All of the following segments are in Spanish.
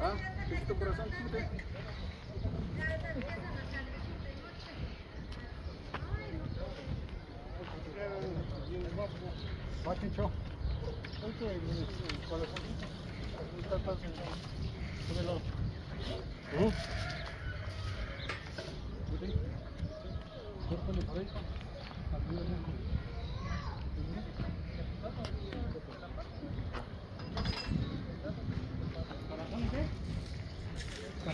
¿Ah? ¿Qué es tu corazón? Súbete. Va, Chincho. Este, el corazón. Está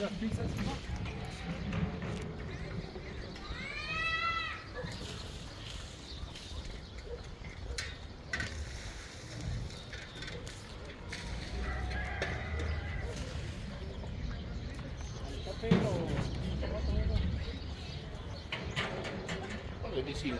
Las pizzas. Veinticinco.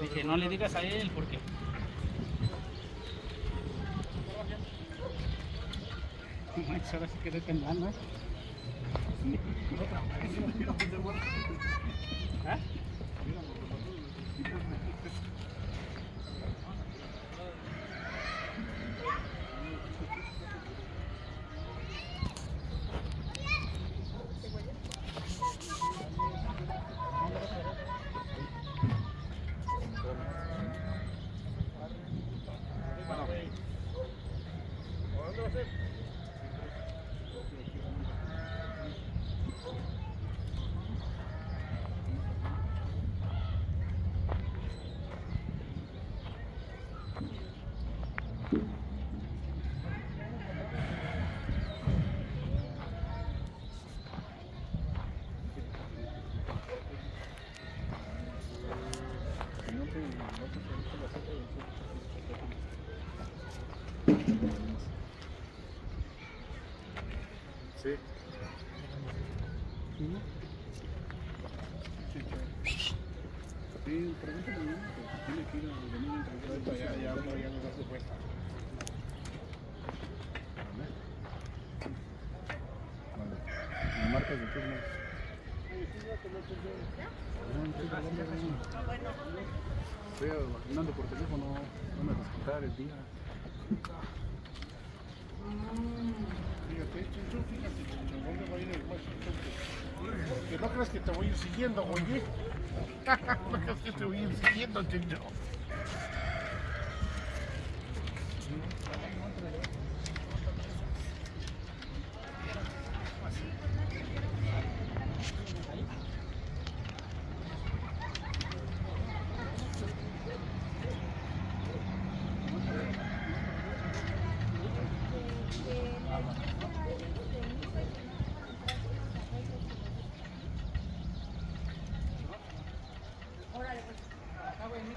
Dije, no le digas a él porque ahora sí quedé temblando. ¿eh? Sí. Sí, tiene que ir a venir a. Ya, ya, ya, ya nos da su cuenta. Vale. ¿Me marcas de turno? Estoy imaginando por teléfono, van a descontar el día. Fíjate, Chincho, fíjate, Chincho, ¿dónde va a ir el macho entonces? Porque no crees que te voy a ir siguiendo, güey. no crees que te voy a ir siguiendo. Órale, pues.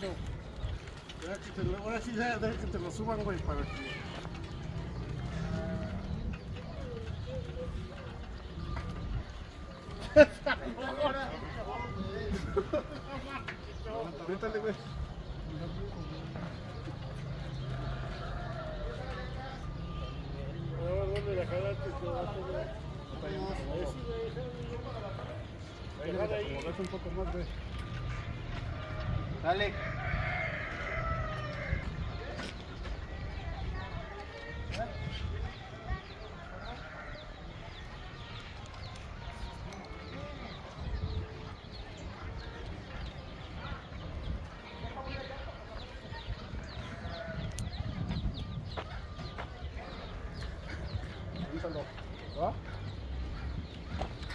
está, Chincho. Ya que te lo- Ahora sí, ya, deja que te lo suban, güey, para que... Apriétale, güey. ¿dónde la jalaste? Ahí. Un poco más, güey. Dale.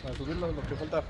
Para subir lo, lo que falta.